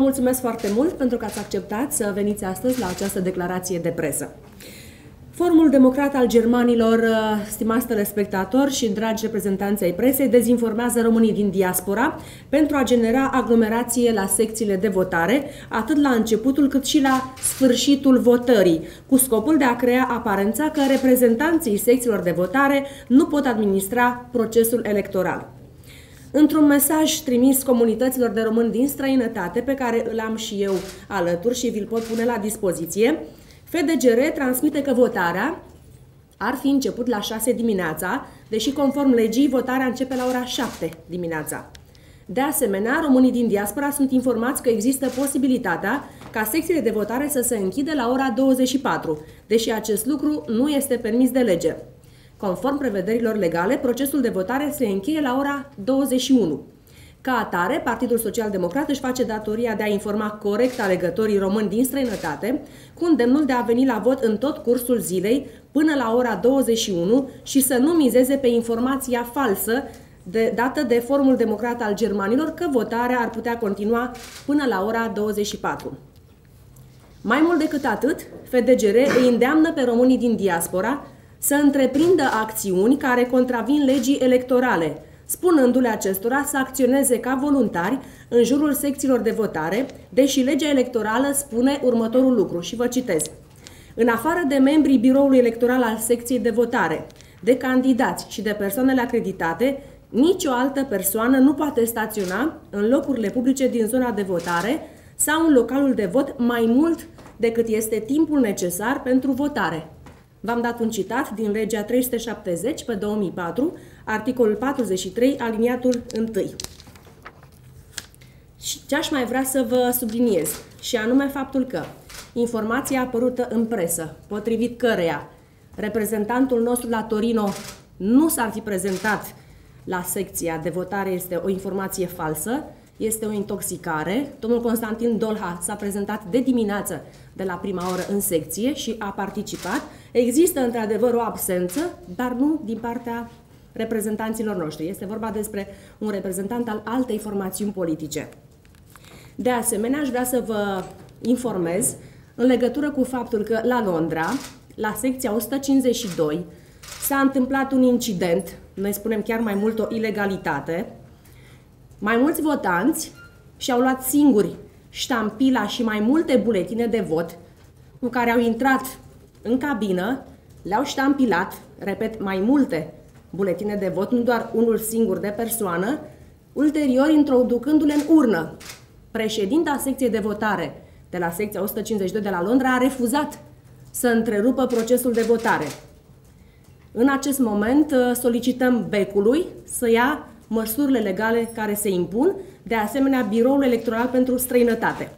mulțumesc foarte mult pentru că ați acceptat să veniți astăzi la această declarație de presă. Formul Democrat al Germanilor, uh, stimați telespectatori și dragi reprezentanți ai presei, dezinformează românii din diaspora pentru a genera aglomerație la secțiile de votare, atât la începutul cât și la sfârșitul votării, cu scopul de a crea aparența că reprezentanții secțiilor de votare nu pot administra procesul electoral. Într-un mesaj trimis comunităților de români din străinătate, pe care îl am și eu alături și vi-l pot pune la dispoziție, FDGR transmite că votarea ar fi început la 6 dimineața, deși conform legii votarea începe la ora 7 dimineața. De asemenea, românii din diaspora sunt informați că există posibilitatea ca secțiile de votare să se închide la ora 24, deși acest lucru nu este permis de lege. Conform prevederilor legale, procesul de votare se încheie la ora 21. Ca atare, Partidul Social Democrat își face datoria de a informa corect alegătorii români din străinătate, cu îndemnul de a veni la vot în tot cursul zilei până la ora 21 și să nu mizeze pe informația falsă de, dată de Forumul Democrat al Germanilor că votarea ar putea continua până la ora 24. Mai mult decât atât, FDGR îi îndeamnă pe românii din diaspora să întreprindă acțiuni care contravin legii electorale, spunându-le acestora să acționeze ca voluntari în jurul secțiilor de votare, deși legea electorală spune următorul lucru și vă citez. În afară de membrii biroului electoral al secției de votare, de candidați și de persoanele acreditate, nicio altă persoană nu poate staționa în locurile publice din zona de votare sau în localul de vot mai mult decât este timpul necesar pentru votare. V-am dat un citat din legea 370 pe 2004, articolul 43, aliniatul 1. Și ce aș mai vrea să vă subliniez, și anume faptul că informația apărută în presă, potrivit căreia reprezentantul nostru la Torino nu s-ar fi prezentat la secția de votare este o informație falsă, este o intoxicare. Domnul Constantin Dolha s-a prezentat de dimineață de la prima oră în secție și a participat. Există într-adevăr o absență, dar nu din partea reprezentanților noștri. Este vorba despre un reprezentant al altei formațiuni politice. De asemenea, aș vrea să vă informez în legătură cu faptul că la Londra, la secția 152, s-a întâmplat un incident, noi spunem chiar mai mult o ilegalitate. Mai mulți votanți și-au luat singuri ștampila și mai multe buletine de vot cu care au intrat în cabină, le-au ștampilat, repet, mai multe buletine de vot, nu doar unul singur de persoană, ulterior introducându-le în urnă. Președinta secției de votare de la secția 152 de la Londra a refuzat să întrerupă procesul de votare. În acest moment uh, solicităm becului să ia măsurile legale care se impun, de asemenea Biroul Electoral pentru Străinătate.